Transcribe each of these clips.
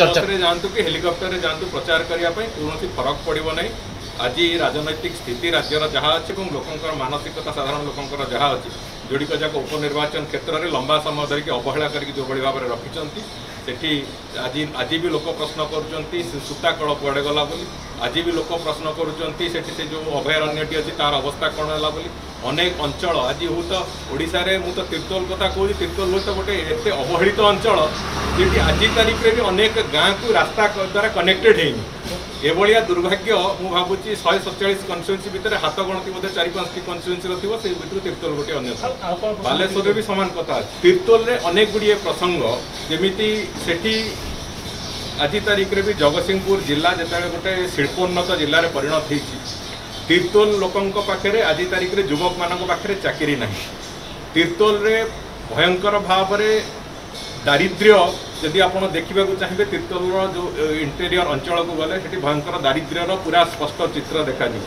ଚର୍ଚ୍ଚାରେ ଯାଆନ୍ତୁ କି ହେଲିକପ୍ଟରରେ ଯାଆନ୍ତୁ ପ୍ରଚାର କରିବା ପାଇଁ କୌଣସି ଫରକ ପଡ଼ିବ ନାହିଁ ଆଜି ରାଜନୈତିକ ସ୍ଥିତି ରାଜ୍ୟର ଯାହା ଅଛି ଏବଂ ଲୋକଙ୍କର ମାନସିକତା ସାଧାରଣ ଲୋକଙ୍କର ଯାହା ଅଛି ଯୋଡ଼ିକ ଯାକ ଉପନିର୍ବାଚନ କ୍ଷେତ୍ରରେ ଲମ୍ବା ସମୟ ଧରିକି ଅବହେଳା କରିକି ଯେଉଁଭଳି ଭାବରେ ରଖିଛନ୍ତି ସେଠି ଆଜି ଆଜି ବି ଲୋକ ପ୍ରଶ୍ନ କରୁଛନ୍ତି ସେ ସୂତାକଳ କୁଆଡ଼େ ଗଲା ବୋଲି ଆଜି ବି ଲୋକ ପ୍ରଶ୍ନ କରୁଛନ୍ତି ସେଠି ସେ ଯେଉଁ ଅଭୟାରଣ୍ୟଟି ଅଛି ତାର ଅବସ୍ଥା କ'ଣ ହେଲା ବୋଲି ଅନେକ ଅଞ୍ଚଳ ଆଜି ହୁଏ ତ ଓଡ଼ିଶାରେ ମୁଁ ତ ତିର୍ତ୍ତୋଲ କଥା କହୁଛି ହୁଏ ତ ଗୋଟେ ଏତେ ଅବହେଳିତ ଅଞ୍ଚଳ যেটি আজ তারিখে বি অনেক গাঁকু রাস্তা দ্বারা কনেক্টেড হয়নি এভাবে দুর্ভাগ্য মু ভাবুছি শহে সতচাশ কনস্টিটুয়েন্সি ভিতরে হাত গণতি বোধ চারি পাঁচটি কনস্টিটুয়েন্সি থাকবে সেই ভিতরে তীর্তোল গোটে অন্যতম বালেশ্বরের বি সমান কথা আছে তীর্তোলের অনেক গুড়িয়ে প্রসঙ্গ যেমিতি সেটি আজ তারিখে বি জগৎসিংহপুর জেলা যেত গোটে শিল্পোন্নত জেলার পরিণত হয়েছি ତୀର୍ତ୍ତୋଲ ଲୋକଙ୍କ ପାଖରେ ଆଜି ତାରିଖରେ ଯୁବକମାନଙ୍କ ପାଖରେ ଚାକିରି ନାହିଁ ତୀର୍ତ୍ତୋଲରେ ଭୟଙ୍କର ଭାବରେ ଦାରିଦ୍ର୍ୟ ଯଦି ଆପଣ ଦେଖିବାକୁ ଚାହିଁବେ ତିର୍ତ୍ତୋଲର ଯେଉଁ ଇଣ୍ଟେରିୟର ଅଞ୍ଚଳକୁ ଗଲେ ସେଠି ଭୟଙ୍କର ଦାରିଦ୍ର୍ୟର ପୁରା ସ୍ପଷ୍ଟ ଚିତ୍ର ଦେଖାଯିବ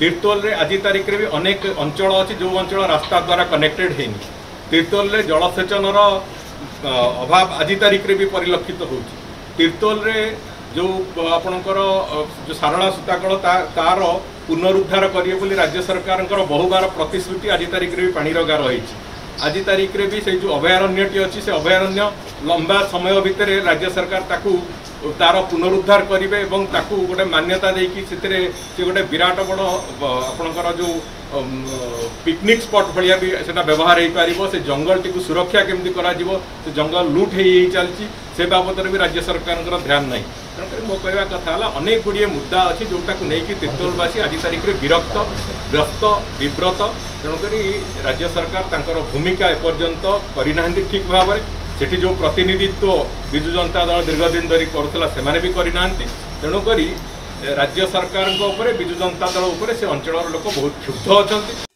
ତିର୍ତ୍ତୋଲରେ ଆଜି ତାରିଖରେ ବି ଅନେକ ଅଞ୍ଚଳ ଅଛି ଯେଉଁ ଅଞ୍ଚଳ ରାସ୍ତା ଦ୍ୱାରା କନେକ୍ଟେଡ଼ ହେଇନି ତିର୍ତ୍ତୋଲରେ ଜଳସେଚନର ଅଭାବ ଆଜି ତାରିଖରେ ବି ପରିଲକ୍ଷିତ ହେଉଛି ତିର୍ତ୍ତୋଲରେ ଯେଉଁ ଆପଣଙ୍କର ଯେଉଁ ସାରଳା ସୂତାକଳ ତାର ପୁନରୁଦ୍ଧାର କରିବେ ବୋଲି ରାଜ୍ୟ ସରକାରଙ୍କର ବହୁବାର ପ୍ରତିଶ୍ରୁତି ଆଜି ତାରିଖରେ ବି ପାଣିର ଗାର ହେଇଛି আজি তারিখে বি সেই যে অভয়ারণ্যটি অছি সে অভয়ারণ্য লম্বা সময় ভিতরে রাজ্য সরকার তাকে তার পুনরুদ্ধার କରିବେ ଏବଂ ତାକୁ ଗୋଟେ ମାନ୍ୟତା ଦେଇକି ସେଥିରେ ସେ ଗୋଟେ ବିରାଟ ବଡ଼ ଆପଣଙ୍କର ଯେଉଁ ପିକନିକ୍ ସ୍ପଟ୍ ଭଳିଆ ବି ସେଟା ବ୍ୟବହାର ହେଇପାରିବ ସେ ଜଙ୍ଗଲଟିକୁ ସୁରକ୍ଷା କେମିତି କରାଯିବ ସେ ଜଙ୍ଗଲ ଲୁଟ୍ ହେଇ ହେଇ ଚାଲିଛି ସେ ବାବଦରେ ବି ରାଜ୍ୟ ସରକାରଙ୍କର ଧ୍ୟାନ ନାହିଁ ତେଣୁକରି ମୋ କହିବା କଥା ହେଲା ଅନେକ ଗୁଡ଼ିଏ ମୁଦ୍ଦା ଅଛି ଯେଉଁଟାକୁ ନେଇକି ତିର୍ତ୍ତୋଲବାସୀ ଆଜି ତାରିଖରେ ବିରକ୍ତ ବ୍ୟସ୍ତ ବିବ୍ରତ ତେଣୁକରି ରାଜ୍ୟ ସରକାର ତାଙ୍କର ଭୂମିକା ଏପର୍ଯ୍ୟନ୍ତ କରିନାହାନ୍ତି ଠିକ୍ ଭାବରେ ସେଠି ଯେଉଁ ପ୍ରତିନିଧିତ୍ୱ ବିଜୁ ଜନତା ଦଳ ଦୀର୍ଘଦିନ ଧରି କରୁଥିଲା ସେମାନେ ବି କରିନାହାନ୍ତି ତେଣୁକରି ରାଜ୍ୟ ସରକାରଙ୍କ ଉପରେ ବିଜୁ ଜନତା ଦଳ ଉପରେ ସେ ଅଞ୍ଚଳର ଲୋକ ବହୁତ କ୍ଷୁବ୍ଧ ଅଛନ୍ତି